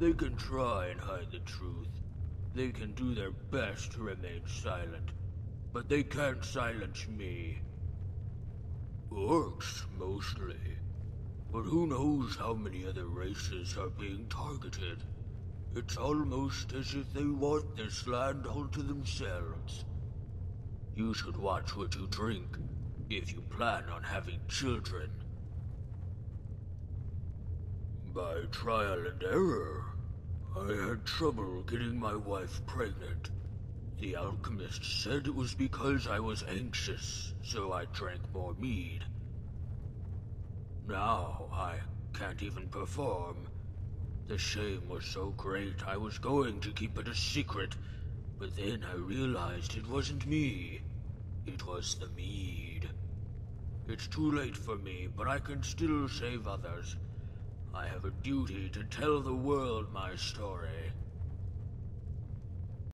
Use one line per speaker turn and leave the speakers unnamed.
They can try and hide the truth. They can do their best to remain silent. But they can't silence me. Orcs, mostly. But who knows how many other races are being targeted? It's almost as if they want this land all to themselves. You should watch what you drink, if you plan on having children. By trial and error, I had trouble getting my wife pregnant. The alchemist said it was because I was anxious, so I drank more mead. Now I can't even perform. The shame was so great I was going to keep it a secret, but then I realized it wasn't me. It was the mead. It's too late for me, but I can still save others. I have a duty to tell the world my story.